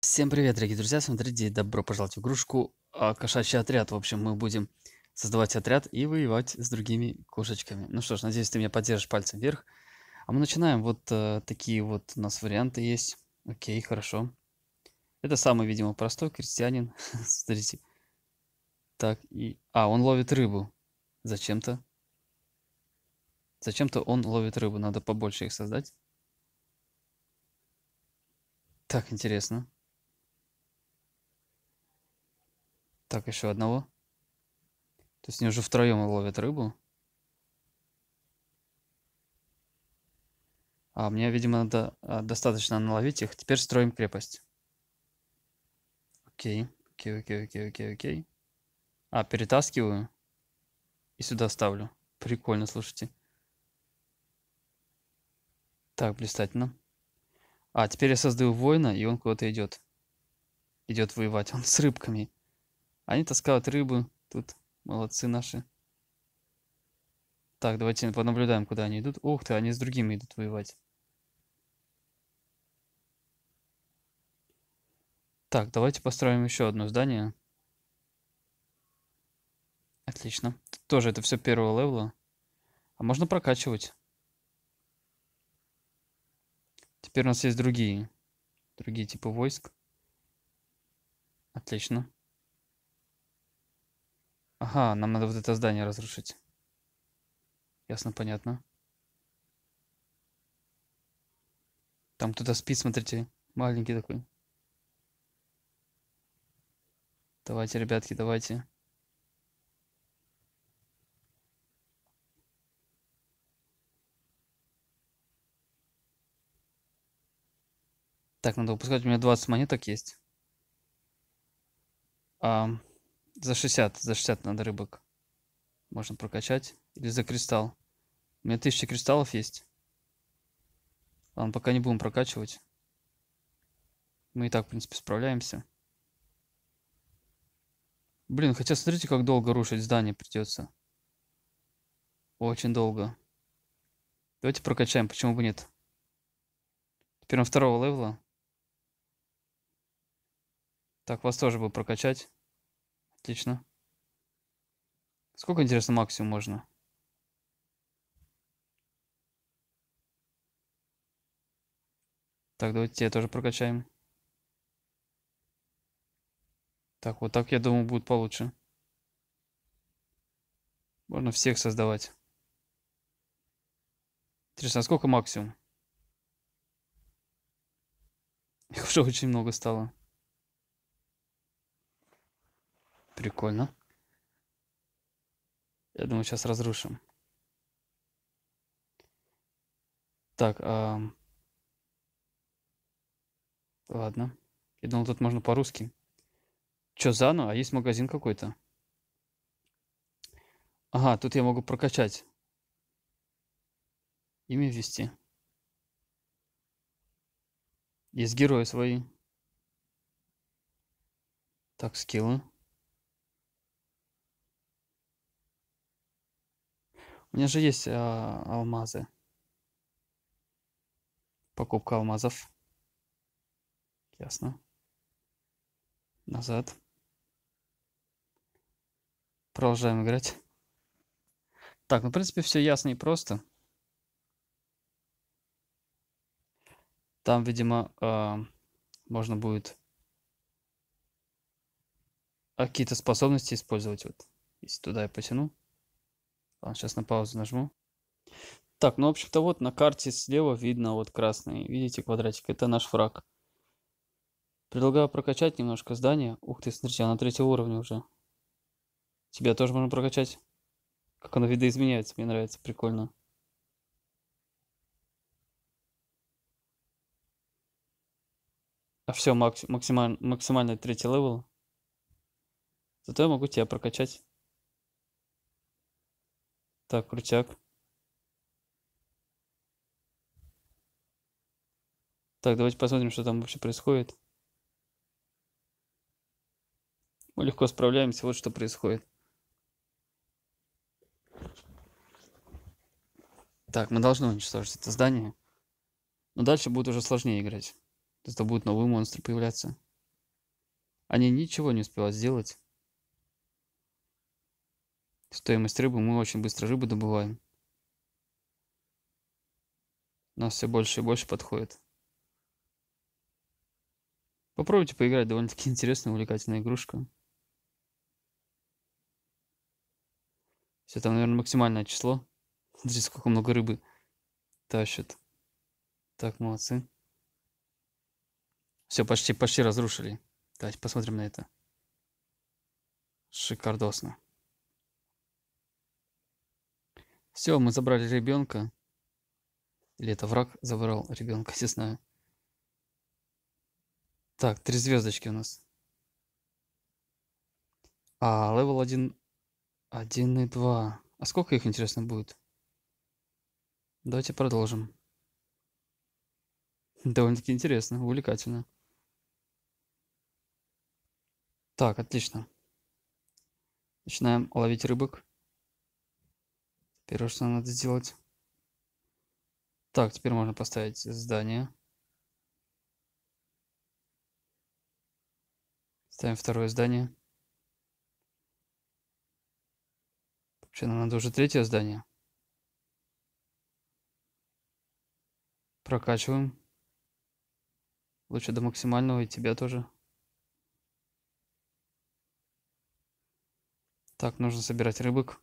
Всем привет, дорогие друзья, смотрите, добро пожаловать в игрушку а, Кошачий отряд. В общем, мы будем создавать отряд и воевать с другими кошечками. Ну что ж, надеюсь, ты меня поддержишь пальцем вверх. А мы начинаем. Вот э, такие вот у нас варианты есть. Окей, хорошо. Это самый, видимо, простой крестьянин. Смотрите. Так, и... А, он ловит рыбу. Зачем-то. Зачем-то он ловит рыбу. Надо побольше их создать. Так, интересно. Так, еще одного. То есть они уже втроем ловят рыбу. А мне, видимо, надо а, достаточно наловить их. Теперь строим крепость. Окей, окей, окей, окей, окей, окей. А, перетаскиваю. И сюда ставлю. Прикольно, слушайте. Так, блистательно. А, теперь я создаю воина, и он куда-то идет. Идет воевать. Он с рыбками. Они таскают рыбу. Тут молодцы наши. Так, давайте понаблюдаем, куда они идут. Ух ты, они с другими идут воевать. Так, давайте построим еще одно здание. Отлично. Тоже это все первого левела. А можно прокачивать. Теперь у нас есть другие. Другие типы войск. Отлично. Ага, нам надо вот это здание разрушить. Ясно, понятно. Там кто-то спит, смотрите. Маленький такой. Давайте, ребятки, давайте. Так, надо выпускать. У меня 20 монеток есть. А, за 60, за 60 надо рыбок. Можно прокачать. Или за кристалл. У меня 1000 кристаллов есть. Ладно, пока не будем прокачивать. Мы и так, в принципе, справляемся. Блин, хотя смотрите, как долго рушить здание придется. Очень долго. Давайте прокачаем, почему бы нет. Теперь на второго левела. Так, вас тоже бы прокачать. Отлично. Сколько, интересно, максимум можно? Так, давайте тебя тоже прокачаем. Так, вот так, я думаю, будет получше. Можно всех создавать. Интересно, а сколько максимум? Их уже очень много стало. Прикольно. Я думаю, сейчас разрушим. Так, а... ладно. Я думал, тут можно по-русски. Чё, заново? А есть магазин какой-то? Ага, тут я могу прокачать. Имя ввести. Есть герои свои. Так, скиллы. У меня же есть а, алмазы. Покупка алмазов. Ясно. Назад. Продолжаем играть. Так, ну, в принципе, все ясно и просто. Там, видимо, э, можно будет какие-то способности использовать. Вот, если туда я потяну. Ладно, сейчас на паузу нажму. Так, ну, в общем-то, вот на карте слева видно вот красный. Видите квадратик? Это наш враг. Предлагаю прокачать немножко здание. Ух ты, смотрите, оно третьего уровня уже. Тебя тоже можно прокачать. Как оно видоизменяется, мне нравится, прикольно. А все, максимально, максимальный третий level. Зато я могу тебя прокачать. Так, крутяк. Так, давайте посмотрим, что там вообще происходит. Мы легко справляемся, вот что происходит. Так, мы должны уничтожить это здание. Но дальше будет уже сложнее играть. Это будут новые монстры появляться. Они ничего не успевают сделать. Стоимость рыбы. Мы очень быстро рыбу добываем. У нас все больше и больше подходит. Попробуйте поиграть. Довольно-таки интересная, увлекательная игрушка. Все, там, наверное, максимальное число. Смотрите, сколько много рыбы тащат. Так, молодцы. Все, почти, почти разрушили. Давайте посмотрим на это. Шикардосно. Все, мы забрали ребенка. Или это враг забрал ребенка, не знаю. Так, три звездочки у нас. А, level один, один и два. А сколько их, интересно, будет? Давайте продолжим. Довольно-таки интересно, увлекательно. Так, отлично. Начинаем ловить рыбок. Первое, что надо сделать. Так, теперь можно поставить здание. Ставим второе здание. Вообще, нам надо уже третье здание. Прокачиваем. Лучше до максимального и тебя тоже. Так, нужно собирать рыбок.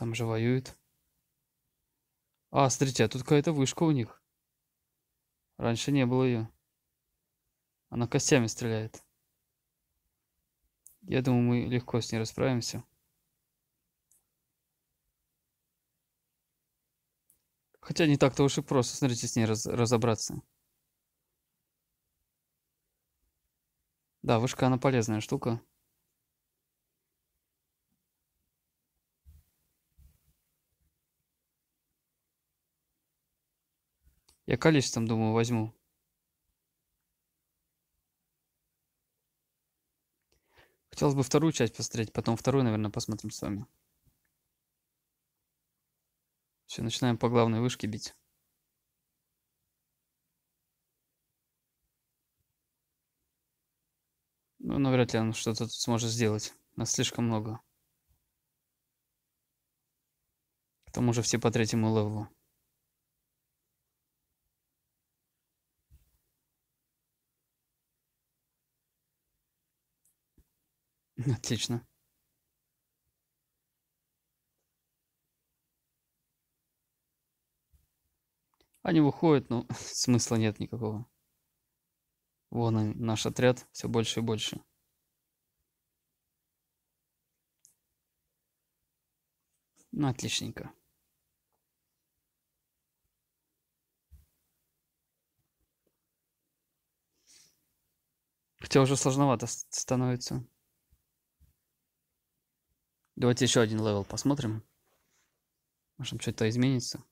Там же воюют. А, смотрите, а тут какая-то вышка у них. Раньше не было ее. Она костями стреляет. Я думаю, мы легко с ней расправимся. Хотя не так-то уж и просто, смотрите, с ней раз разобраться. Да, вышка, она полезная штука. Я количеством, думаю, возьму. Хотелось бы вторую часть посмотреть, потом вторую, наверное, посмотрим с вами. Все, начинаем по главной вышке бить. Ну, навряд ли он что-то тут сможет сделать. Нас слишком много. К тому же все по третьему левелу. Отлично. Они выходят, но смысла нет никакого. Вон он, наш отряд, все больше и больше. Ну, отличненько. Хотя уже сложновато становится. Давайте еще один level посмотрим. Может, что-то изменится.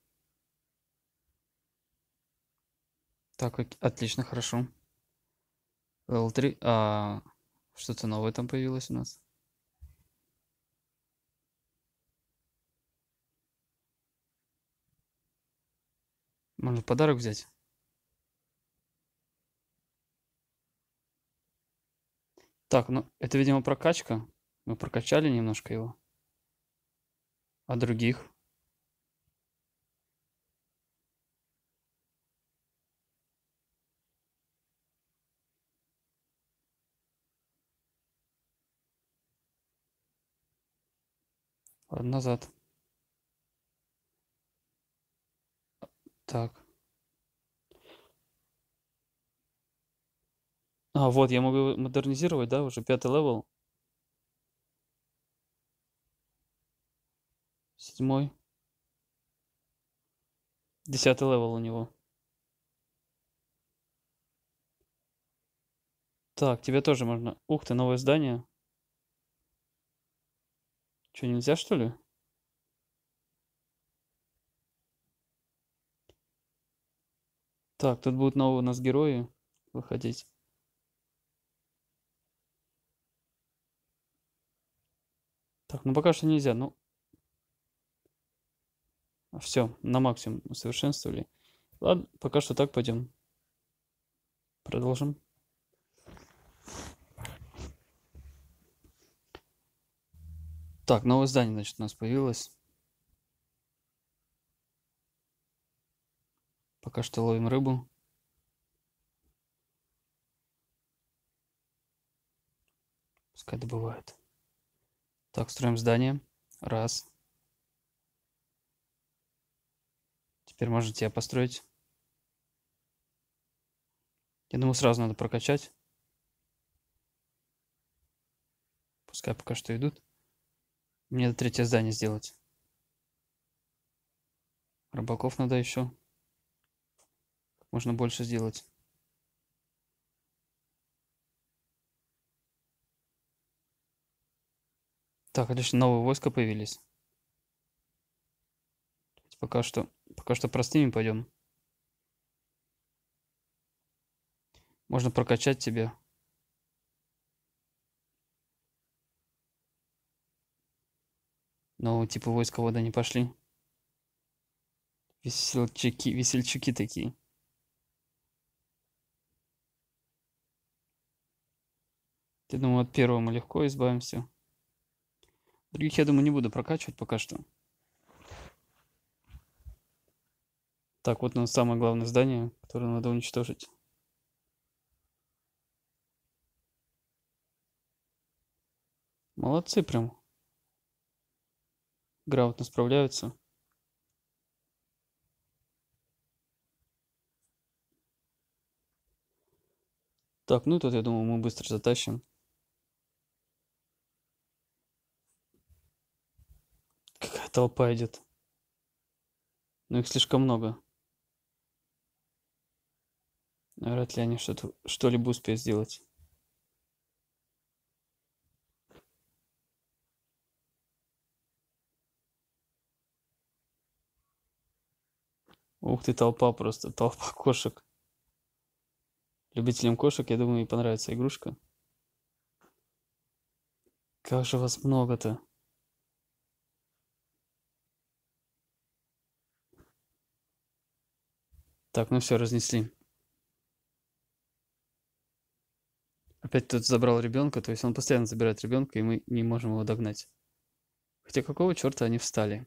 Так, отлично, хорошо. Левел 3. А, что-то новое там появилось у нас. Можно подарок взять. Так, ну это, видимо, прокачка. Мы прокачали немножко его. А других? Ладно, назад. Так. А, вот, я могу модернизировать, да, уже пятый level. Седьмой. Десятый level у него. Так, тебе тоже можно. Ух ты, новое здание. Что, нельзя, что ли? Так, тут будут новые у нас герои выходить. Так, ну пока что нельзя. Ну, все, на максимум усовершенствовали. Ладно, пока что так пойдем. Продолжим. Так, новое здание, значит, у нас появилось. Пока что ловим рыбу. Пускай добывает. Так, строим здание. Раз. Теперь можно тебя построить. Я думаю, сразу надо прокачать. Пускай пока что идут. Мне надо третье здание сделать. Рыбаков надо еще. Можно больше сделать. Так, отлично, новые войска появились. Пока что, пока что простыми пойдем. Можно прокачать тебя. Но типа войска вода не пошли. Весельчаки, весельчаки такие. Я думаю, от первого мы легко избавимся. Других, я думаю, не буду прокачивать пока что. Так, вот у нас самое главное здание, которое надо уничтожить. Молодцы прям. Грамотно справляются. Так, ну тут, я думаю, мы быстро затащим. Какая толпа идет. Но их слишком много. Вряд ли они что-то что-либо успеют сделать. Ух ты, толпа просто, толпа кошек. Любителям кошек, я думаю, и понравится игрушка. Как же вас много-то. Так, ну все, разнесли. Опять тут забрал ребенка, то есть он постоянно забирает ребенка, и мы не можем его догнать. Хотя какого черта они встали?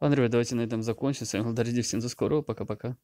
Ладно, ребят, давайте на этом закончим. С вами был Дарья всем за скорого. Пока-пока.